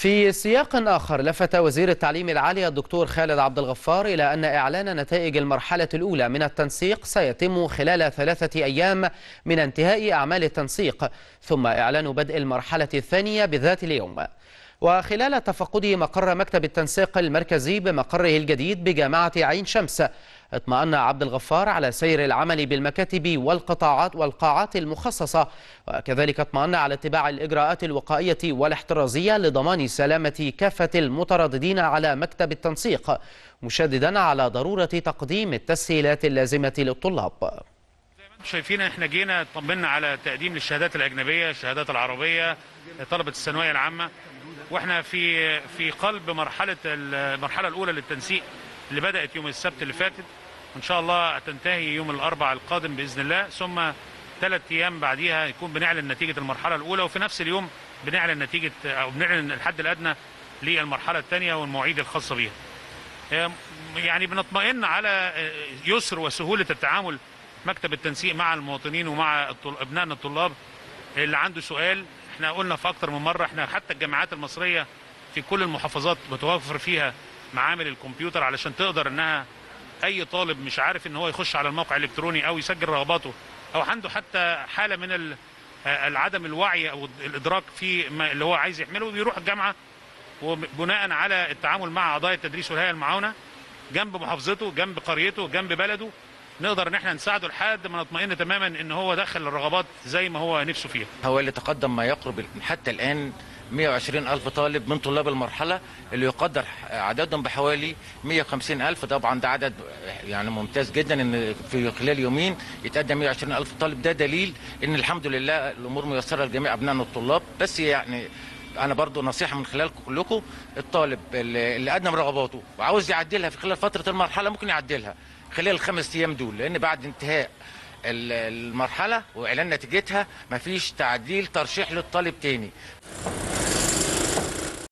في سياق آخر لفت وزير التعليم العالي الدكتور خالد عبد الغفار إلى أن إعلان نتائج المرحلة الأولى من التنسيق سيتم خلال ثلاثة أيام من انتهاء أعمال التنسيق ثم إعلان بدء المرحلة الثانية بذات اليوم. وخلال تفقده مقر مكتب التنسيق المركزي بمقره الجديد بجامعة عين شمس اطمأن عبد الغفار على سير العمل بالمكاتب والقطاعات والقاعات المخصصة وكذلك اطمأن على اتباع الإجراءات الوقائية والاحترازية لضمان سلامة كافة المترددين على مكتب التنسيق مشددا على ضرورة تقديم التسهيلات اللازمة للطلاب. شايفين إحنا جينا طمنا على تقديم للشهادات الأجنبية الشهادات العربية طلبة الثانوية العامة. وإحنا في في قلب مرحلة المرحلة الأولى للتنسيق اللي بدأت يوم السبت اللي فاتت. وإن شاء الله تنتهي يوم الأربعاء القادم بإذن الله. ثم ثلاث أيام بعديها يكون بنعلن نتيجة المرحلة الأولى وفي نفس اليوم بنعلن نتيجة أو بنعلن الحد الأدنى للمرحلة الثانية والمواعيد الخاصة بيها. يعني بنطمئن على يسر وسهولة التعامل مكتب التنسيق مع المواطنين ومع أبنائنا الطلاب اللي عنده سؤال. إحنا قلنا في أكتر من مرة إحنا حتى الجامعات المصرية في كل المحافظات متوفر فيها معامل الكمبيوتر علشان تقدر انها أي طالب مش عارف إن هو يخش على الموقع الإلكتروني أو يسجل رغباته أو عنده حتى حالة من العدم الوعي أو الإدراك في اللي هو عايز يحمله بيروح الجامعة وبناء على التعامل مع قضايا التدريس والهيئه المعاونة جنب محافظته جنب قريته جنب بلده نقدر ان إحنا نساعده لحد ما نطمئن تماما ان هو دخل الرغبات زي ما هو نفسه فيها. هو اللي تقدم ما يقرب حتى الآن 120 ألف طالب من طلاب المرحلة اللي يقدر عددهم بحوالي 150 ألف. طبعا ده عدد يعني ممتاز جدا إن في خلال يومين يتقدم 120 ألف طالب. ده دليل إن الحمد لله الأمور ميسرة لجميع أبنائنا الطلاب. بس يعني أنا برضو نصيحة من خلالكم كلكم الطالب اللي قدم رغباته وعاوز يعدلها في خلال فترة المرحلة ممكن يعدلها خلال الخمس أيام دول لأن بعد انتهاء المرحلة وإعلان نتيجتها مفيش تعديل ترشيح للطالب تاني.